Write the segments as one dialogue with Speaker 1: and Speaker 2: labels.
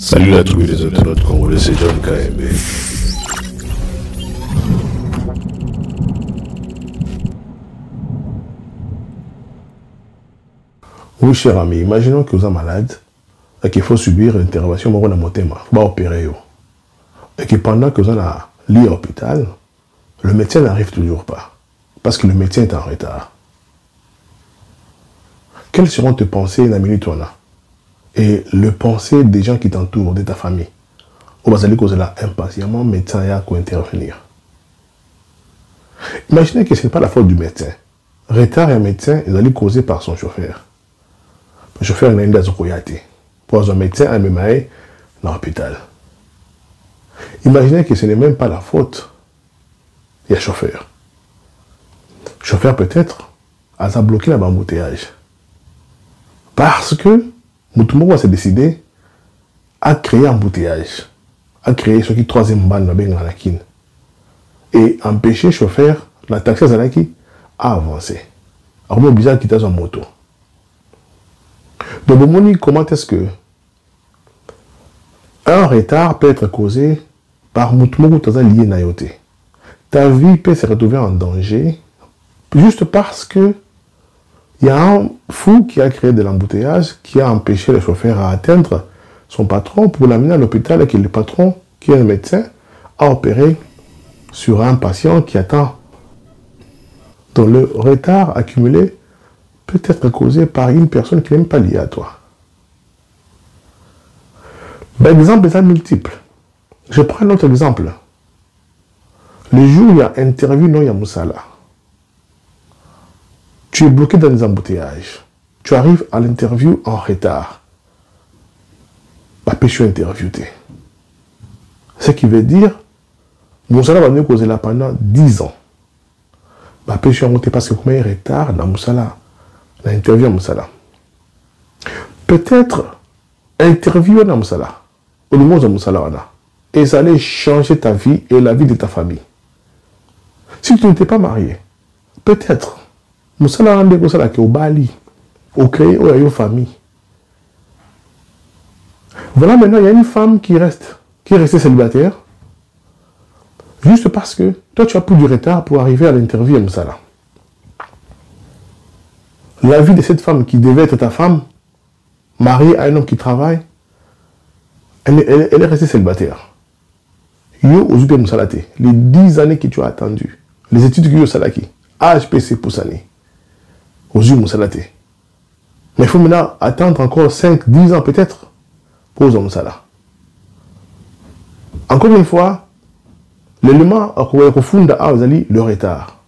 Speaker 1: Salut à tous les internautes congolais, c'est John KMB.
Speaker 2: Oui, cher ami, imaginons que vous êtes malade et qu'il faut subir une intervention pour motema, va opérer. Et que pendant que vous êtes à l'hôpital, le médecin n'arrive toujours pas. Parce que le médecin est en retard. Quelles seront tes pensées, Namini Tona Et le pensée des gens qui t'entourent, de ta famille cause là impatiemment, médecin a intervenir. Imaginez que ce n'est pas la faute du médecin. Retard et médecin, allaient causer par son chauffeur. Le chauffeur n'a pas de Pour un médecin, un mémaï dans l'hôpital. Imaginez que ce n'est même pas la faute. Il y a chauffeur. Chauffeur peut-être a bloqué l'embouteillage. Parce que Moutoumou s'est décidé à créer un embouteillage. À créer ce qui troisième balle dans la Et empêcher le chauffeur, la taxi à avancer. Alors, bizarre quitter son moto. Donc, comment est-ce que un retard peut être causé par Moutmourou lié Nayote Ta vie peut se retrouver en danger juste parce que il y a un fou qui a créé de l'embouteillage, qui a empêché le chauffeur à atteindre son patron pour l'amener à l'hôpital et que le patron, qui est un médecin, a opéré sur un patient qui attend. dont le retard accumulé peut être causé par une personne qui n'est pas liée à toi. L'exemple ben, est multiple. Je prends un autre exemple. Le jour où il y a interview non Moussala, tu es bloqué dans les embouteillages. Tu arrives à l'interview en retard. Pas péché interviewé. Ce qui veut dire, Moussala va venir causer là pendant 10 ans. Bah, péché monté parce que comme il retard dans Moussala l'interview à Moussala. Peut-être interview à Moussala, au niveau de Moussala, et ça allait changer ta vie et la vie de ta famille. Si tu n'étais pas marié, peut-être, Moussala rende Moussala qui au Bali, au créé, au une famille. Voilà maintenant, il y a une femme qui reste, qui est restée célibataire, juste parce que toi, tu as pris du retard pour arriver à l'interview à Moussala la vie de cette femme qui devait être ta femme, mariée à un homme qui travaille, elle, est restée célibataire. Yo, aux les 10 années que tu as attendu, les études que as salaki, HPC pour années, aux Mais il faut maintenant attendre encore 5, 10 ans peut-être pour aux Moussala. Encore une fois, l'élément profond le retard.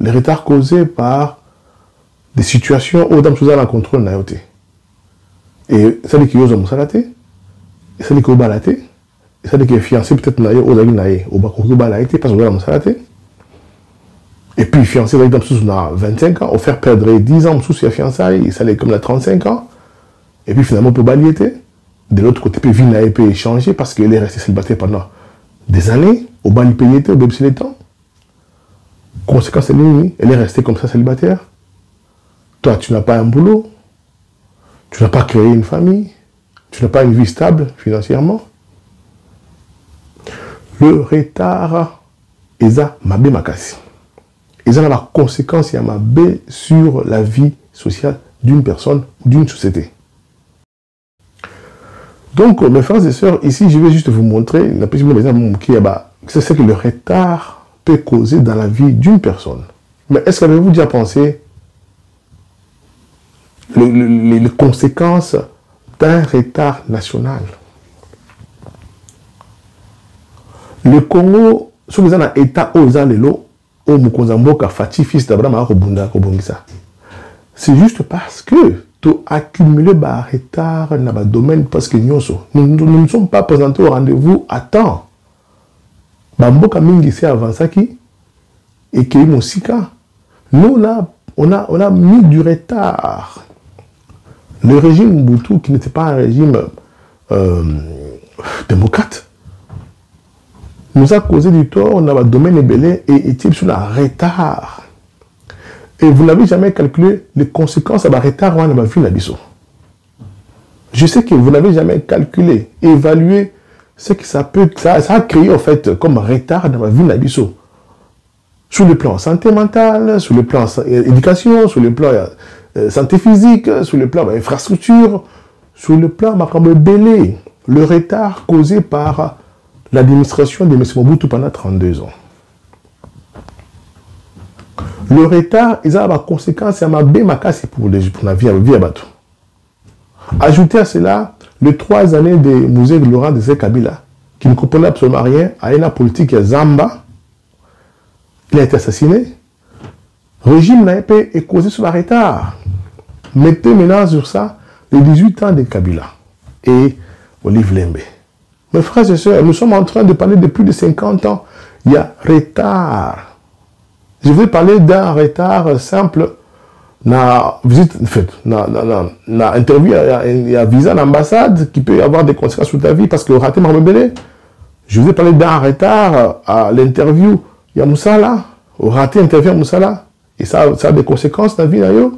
Speaker 2: Le retard causé par des situations où dame la contrôle na yote et ça dit que yozo musalate ça dit que balate ça dit que fiancé peut-être na balate parce que et puis fiancé dans sous na 25 ans. Offert perdre 10 ans sous sa fiançailles ça allait comme la 35 ans. Et puis finalement pour baliété de l'autre côté puis vie n'a pas changé parce qu'elle est restée célibataire pendant des années. Au bal payé au bébé temps. Conséquence elle est restée comme ça célibataire. Toi, tu n'as pas un boulot, tu n'as pas créé une famille, tu n'as pas une vie stable financièrement. Le retard est mabe makasi. Ils ont la conséquence ma mabe sur la vie sociale d'une personne ou d'une société. Donc, mes frères et sœurs, ici, je vais juste vous montrer, c'est ce que le retard peut causer dans la vie d'une personne. Mais est-ce que vous déjà pensé? Les, conséquences d'un retard national. Le Congo, vous avez un état oyo mokonzi ya mboka fati fils d'abraham aa kobunda kobongisa. C'est juste parce que toaccumule baretard na badomaine presque nyonso nous ne sommes pas présentés au rendez-vous à temps. Bamboka mingi se avançaki ekei mosika nous on a, on, a, on a mis du retard. Le régime butu qui n'était pas un régime euh, démocrate nous a causé du tort, on a domaine belé et était sur un retard. Et vous n'avez jamais calculé les conséquences de retard dans la vie Je sais que vous n'avez jamais calculé, évalué ce que ça peut, ça, a créé en fait comme retard dans ma vie d'Abisso. Sur le plan santé mentale, sur le plan éducation, sur le plan euh, santé physique, sur le plan infrastructure, sur le plan belé, le retard causé par l'administration de M. Mobutu pendant 32 ans. Le retard, il a des conséquences à ma pour, pour la vie, vie à bateau. Ajoutez à cela les trois années de musée de Laurent de Kabila, qui ne comprenait absolument rien à une politique Zamba. Il a été assassiné. Le régime n'a pas été causé sur le retard. Mettez maintenant sur ça les 18 ans de Kabila et Olive Lembe. Mes frères et sœurs, nous sommes en train de parler de plus de 50 ans. Il y a retard. Je vais parler d'un retard simple. Na visite fait na, na, na, interview il y a visa l'ambassade qui peut avoir des conséquences sur ta vie parce que raté m'a je vous ai parlé d'un retard à l'interview. Il y a Moussala au raté interview à Moussala et ça, ça a des conséquences dans la vie d'ailleurs.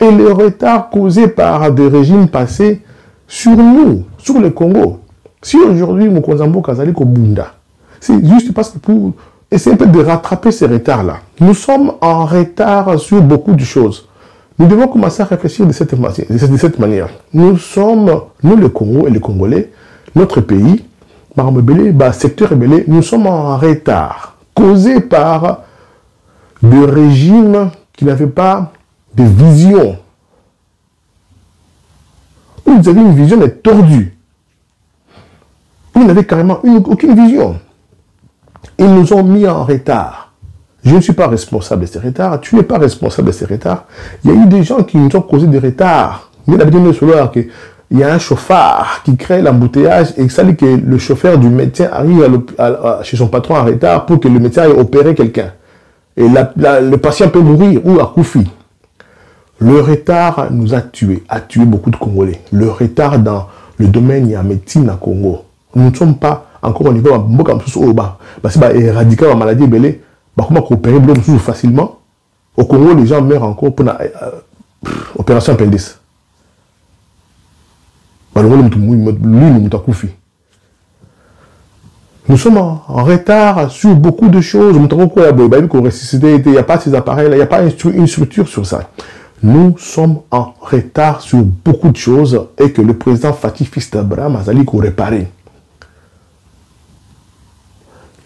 Speaker 2: Et le retard causé par des régimes passés sur nous sur le Congo si aujourd'hui Moukonzambo Kazali Kobunda c'est juste parce que pour essayer un peu de rattraper ces retards-là. Nous sommes en retard sur beaucoup de choses. Nous devons commencer à réfléchir de cette, manière. Nous sommes, nous le Congo et les Congolais, notre pays, bah, secteur rebelle, nous sommes en retard, causé par des régimes qui n'avaient pas de vision. Vous avez une vision tordue. Vous n'avez carrément aucune vision. Ils nous ont mis en retard. Je ne suis pas responsable de ces retards. Tu n'es pas responsable de ces retards. Il y a eu des gens qui nous ont causé des retards. Il y a un chauffeur qui crée l'embouteillage et ça dit que le chauffeur du médecin arrive chez son patron en retard pour que le médecin aille opérer quelqu'un. Et le patient peut mourir ou à Koufi. Le retard nous a tués, a tué beaucoup de Congolais. Le retard dans le domaine de la médecine à Congo. Nous ne sommes pas encore au niveau de la éradiquer la maladie belée comment coopérer facilement. Au Congo, les gens meurent encore pour l'opération appendice. Nous sommes en, retard sur beaucoup de choses. Il n'y a pas ces appareils, il n'y a pas une structure sur ça. Nous sommes en retard sur beaucoup de choses et que le président Fatih Fils d'Abraham a réparer.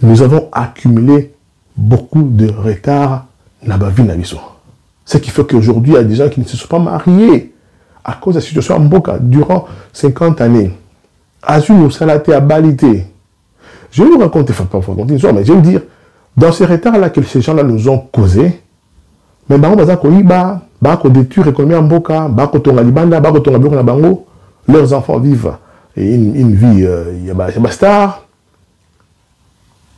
Speaker 2: Nous avons accumulé beaucoup de retard dans la vie Ce qui fait qu'aujourd'hui, il y a des gens qui ne se sont pas mariés à cause de la situation en Boka durant 50 années. Azul Salaté à Balité. Je vais vous raconter, enfin pas vous raconter une histoire, mais je vais vous dire, dans ces retards-là que ces gens-là nous ont causé, mais bango baza koyiba, ba ko détruire l'économie en Boka, ba ko tonga libanda, ba ko tonga na bango, leurs enfants vivent une, une vie, euh, y a star,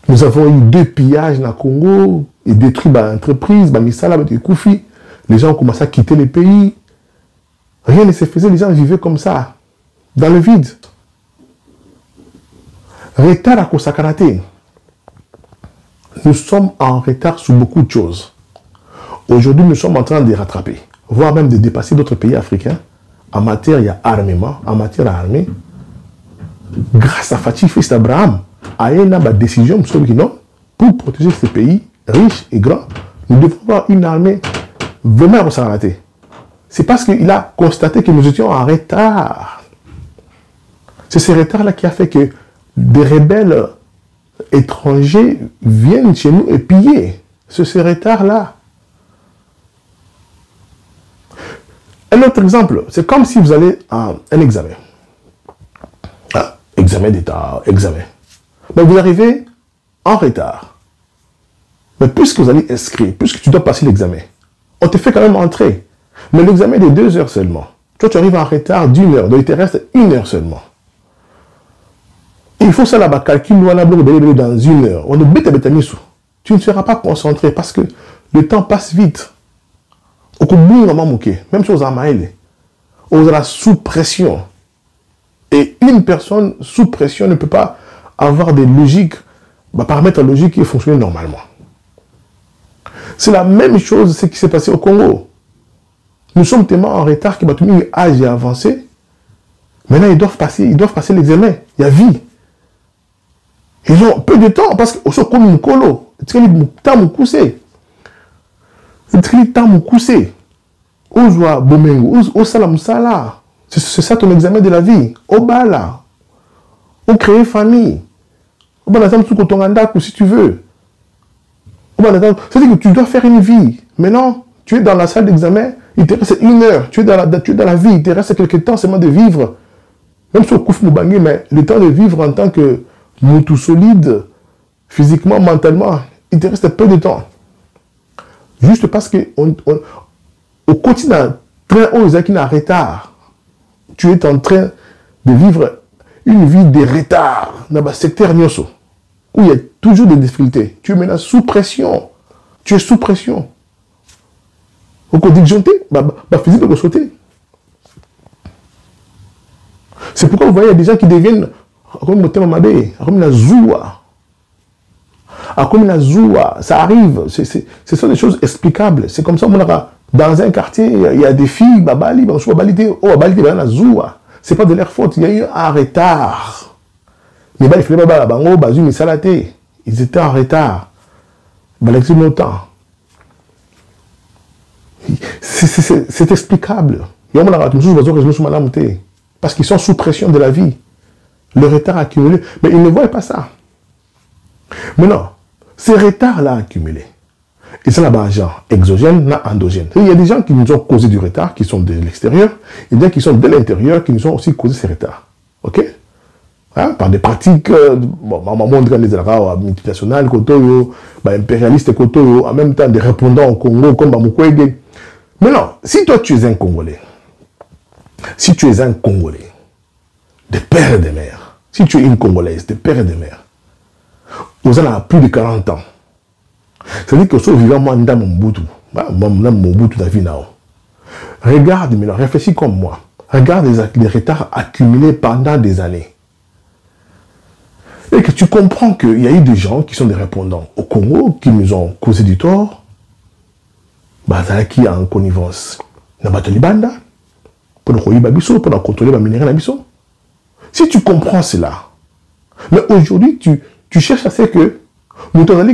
Speaker 2: nous avons eu deux pillages dans le Congo et détruit l'entreprise, Misala, Koufi. Les gens ont commencé à quitter le pays. Rien ne se faisait, les gens vivaient comme ça, dans le vide. Retard à Kosakarate. Nous sommes en retard sur beaucoup de choses. Aujourd'hui, nous sommes en train de rattraper, voire même de dépasser d'autres pays africains en matière d'armement, en matière d'armée, grâce à Fatih, fils d'Abraham a une décision pour protéger ce pays riche et grand, nous devons avoir une armée vraiment s'arrêter. C'est parce qu'il a constaté que nous étions en retard. C'est ce retard-là qui a fait que des rebelles étrangers viennent chez nous et piller. C'est ce retard-là. Un autre exemple, c'est comme si vous allez à un examen. Ah, examen d'État, examen. Mais vous arrivez en retard. Mais puisque vous allez inscrire, puisque tu dois passer l'examen, on te fait quand même entrer. Mais l'examen est de deux heures seulement. Toi, tu arrives en retard d'une heure, donc il te reste une heure seulement. il faut ça là-bas, calcul dans une heure. On Tu ne seras pas concentré parce que le temps passe vite. Même chose à Maël. On sera sous pression. Et une personne sous pression ne peut pas avoir des logiques, bah, paramètres logiques qui fonctionnent normalement. C'est la même chose ce qui s'est passé au Congo. Nous sommes tellement en retard que Batumi est avancé. Maintenant, ils doivent passer, ils doivent passer l'examen. Il y a vie. Ils ont peu de temps parce que sont comme Mukolo. C'est ça ton examen de la vie. Obala. Ou créer famille. Si tu veux. C'est-à-dire que tu dois faire une vie. Maintenant, tu es dans la salle d'examen, il te reste une heure. Tu es dans la, tu es dans la vie, il te reste quelques temps seulement de vivre. Même si au Kouf Moubangi, mais le temps de vivre en tant que moutou solide, physiquement, mentalement, il te reste peu de temps. Juste parce que on, au quotidien, train haut, qui n'a retard, tu es en train de vivre une vie de retard dans le secteur Nyoso, où il y a toujours des difficultés. Tu es maintenant sous pression. Tu es sous pression. Au quotidien, bah, bah, physique de sauter. C'est pourquoi vous voyez, des gens qui deviennent comme comme la zoua. Comme la zoua, ça arrive. Ce sont des choses explicables. C'est comme ça, dans un quartier, il y a des filles, babali, babali, oh, la zoua. C'est pas de leur faute. Il y a eu un retard. Il fallait pas bango. Ils étaient en retard. Bah, longtemps. C'est explicable. Parce qu'ils sont sous pression de la vie. Le retard accumulé. Mais ils ne voient pas ça. Mais non, ces retards-là accumulés, ils sont là-bas, genre exogènes, non endogènes. Il y a des gens qui nous ont causé du retard, qui sont de l'extérieur, et des gens qui sont de l'intérieur, qui nous ont aussi causé ces retards. OK? Hein? Par des pratiques, euh, bon, maman multinationales, bah, impérialistes, en même temps des répondants au Congo, comme Bamukwege. Mais non, si toi tu es un Congolais, si tu es un Congolais, de père et de mère, si tu es une Congolaise, de père et de mère, en avez plus de 40 ans. C'est-à-dire que si vivant moi dans mon boutou, mon boutou de vie Regarde maintenant, réfléchis comme moi. Regarde les retards accumulés pendant des années. Que tu comprends qu'il y a eu des gens qui sont des répondants au Congo, qui nous ont causé du tort, qui en connivence. N'a pas de libanda, pour pour contrôler les minéraux Si tu comprends cela, mais aujourd'hui, tu, tu cherches à ce que nous t'allons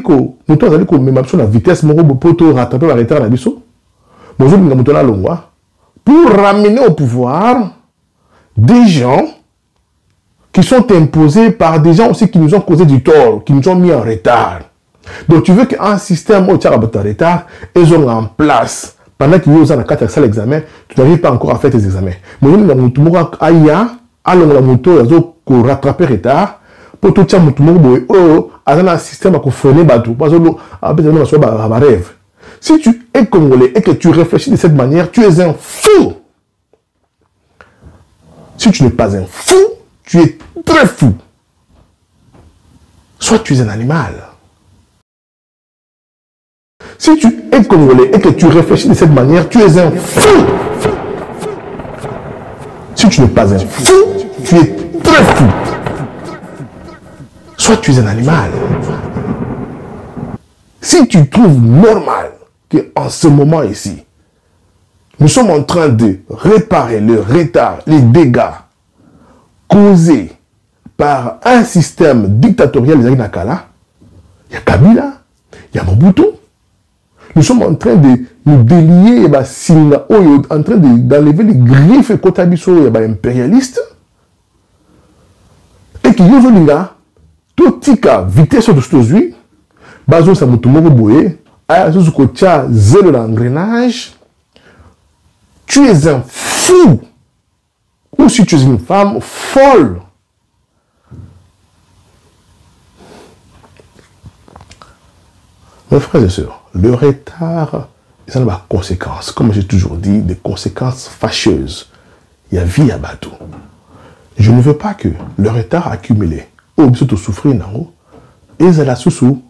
Speaker 2: même la vitesse pour rattraper la retard pour ramener au pouvoir des gens qui sont imposés par des gens aussi qui nous ont causé du tort, qui nous ont mis en retard. Donc tu veux qu'un système tu as retard, ils ont en place pendant qu'il y a un cas de l'examen, tu n'arrives pas encore à faire tes examens. Mais il y a un aya, alors la moto, il y a rattraper retard, pour tout ça, mutu moko boye oyo aza na système ya kofrene bato po apesa na basoa barêve si tu es congolais et que tu réfléchis de cette manière tu es un fou si tu n'es pas un fou tu es très fou soit tu es un animal si tu es congolais et que tu réfléchis de cette manière, tu es un fou. Si tu n'es pas un fou, tu es très fou. Soit tu es un animal. Si tu trouves normal qu'en ce moment ici, nous sommes en train de réparer le retard, les dégâts causée par un système dictatorial ezalaki na kala ya kabila ya mobutu. Nous sommes en train de nous délier eh basinga oyo en train d'enlever de, les griffes ekota biso oyo eh ya baimpérialiste eki yo ozolinga totika vitese oyo tozwi bazongisa motu moko boye azozu kotia zelo na engrenage tu es un fou. Ou si tu es une femme folle Mes frères et sœurs, le retard, ça a des conséquences. Comme j'ai toujours dit, des conséquences fâcheuses. Il y a vie à bateau. Je ne veux pas que le retard accumulé, ou surtout souffrir, et ça la sous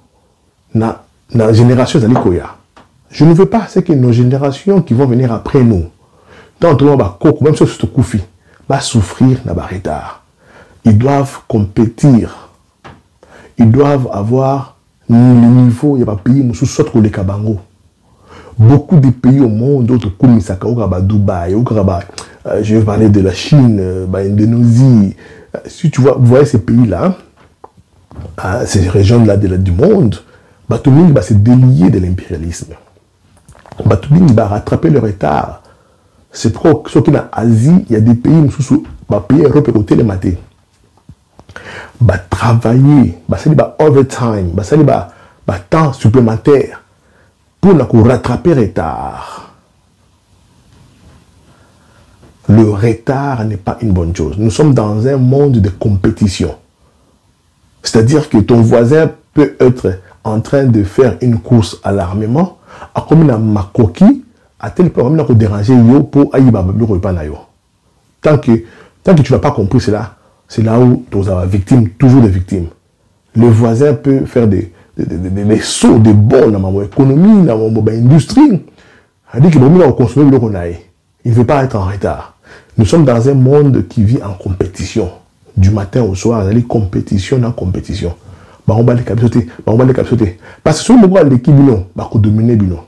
Speaker 2: na la génération koya. Je ne veux pas que nos générations qui vont venir après nous, tant que va même si c'est va souffrir na retard. Ils doivent compétir. Ils doivent avoir le niveau il y a pas pays musu soit koleka bango beaucoup de pays au monde d'autres comme Misaka ou Dubaï euh, je vais parler de la Chine, euh, bah. Euh, Si tu vois, vous voyez ces pays-là, euh, ces régions-là du monde, bah, monde va se délier de l'impérialisme. Bah, monde va rattraper le retard. C'est qui est en Asie, il y a des pays, sous pays européens côté les matés. Bah, travailler, bah, ça dit, bah, overtime, ça dit, bah, bah, temps supplémentaire pour na ko rattraper retard. Le retard n'est pas une bonne chose. Nous sommes dans un monde de compétition. C'est-à-dire que ton voisin peut être en train de faire une course à l'armement, comme une makoki, à tel point que déranger yo pour aïe babablo pas na yo? Tant que, tant que tu n'as pas compris cela, c'est là où tu as victime, toujours des victimes. Le voisin peut faire des, des, des, des, des sauts, des bons dans mon économie, dans mon bah, industrie. Il dit que bon, il consommer le qu'on a. Il ne veut pas être en retard. Nous sommes dans un monde qui vit en compétition. Du matin au soir, il y a compétition en compétition. Bah, on va les capsuler, bah, on va les capsuler. Parce que si on voit l'équipe, bah, on dominer bino.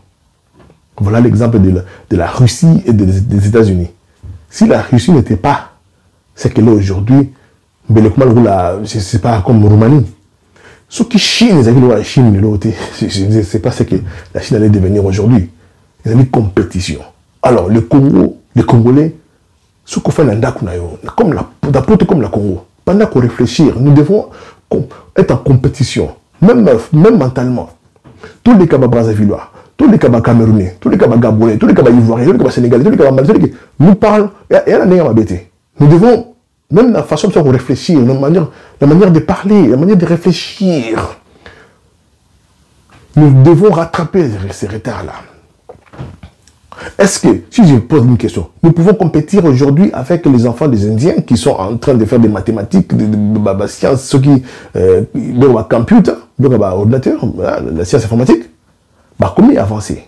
Speaker 2: Voilà l'exemple de, la- Russie et des, États-Unis. Si la Russie n'était pas ce qu'elle est aujourd'hui, le comment la- c'est c'est pas comme Roumanie. Ce qui Chine, les amis, la Chine, c'est c'est pas ce que la Chine allait devenir aujourd'hui. Ils ont compétition. Alors, le Congo, les Congolais, ce qu'on fait comme la, comme la Congo, pendant qu'on réfléchir, nous devons être en compétition, même, même mentalement. Tous les Kaba Brazzavillois, tous les Kaba Camerounais, tous les Kaba Gabonais, tous les Kaba Ivoiriens, tous les Kaba Sénégalais, tous les Kaba Mali, tous les Kaba- nous parlent, et et la nègre m'a bêté. Nous devons, même la façon on réfléchir, la manière, la manière de parler, la manière de réfléchir, nous devons rattraper ces retards-là. Est-ce que, si je pose une question, nous pouvons compétir aujourd'hui avec les enfants des Indiens qui sont en train de faire des mathématiques, de, de, de- de- de sciences, ceux qui, euh, de computer, de ordinateur, la science informatique, comment avancé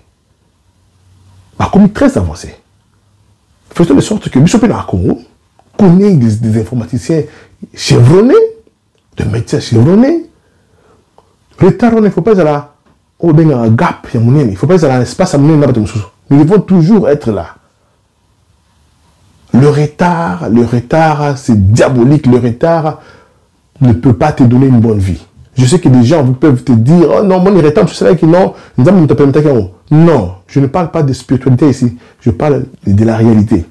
Speaker 2: comme très avancé. Faisons de sorte que Bishop dans le Congo connaît des, des informaticiens chevronnés, des médecins chevronnés. Retard, il ne faut pas être là. Oh, ben, un gap, il y a mon il faut pas être là, l'espace à mon Nous devons toujours être là. Le retard, le retard, c'est diabolique. Le retard ne peut pas te donner une bonne vie. Je sais que des gens peuvent te dire, oh non, mon retard, tu sais que non, non, je ne parle pas de spiritualité ici, je parle de la réalité.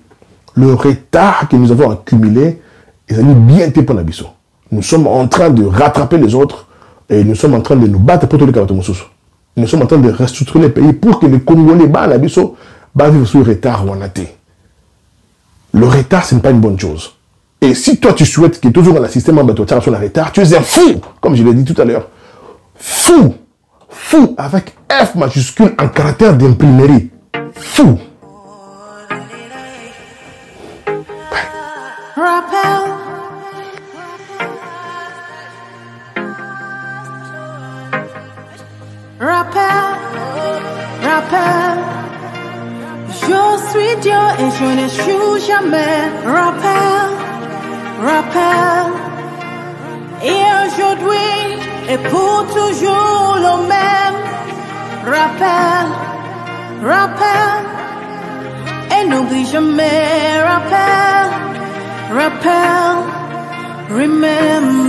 Speaker 2: Le retard que nous avons accumulé, ils ont bien été pour l'abisson. Nous sommes en train de rattraper les autres et nous sommes en train de nous battre pour tous les caractères Nous sommes en train de restructurer les pays pour que les Congolais, bah, l'abisson, vivre sur le retard ou en athée. Le retard, ce n'est pas une bonne chose. Et si toi, tu souhaites que toujours dans le système en retard, tu es un fou, comme je l'ai dit tout à l'heure. Fou. Fou avec F majuscule en caractère d'imprimerie. Fou.
Speaker 3: Rappel. Je suis Dieu et je ne suis jamais. Rappel. Rappel. Et aujourd'hui et pour toujours le même. Rappel. Rappel. Et n'oublie jamais. Rappel. Rappel. Remember.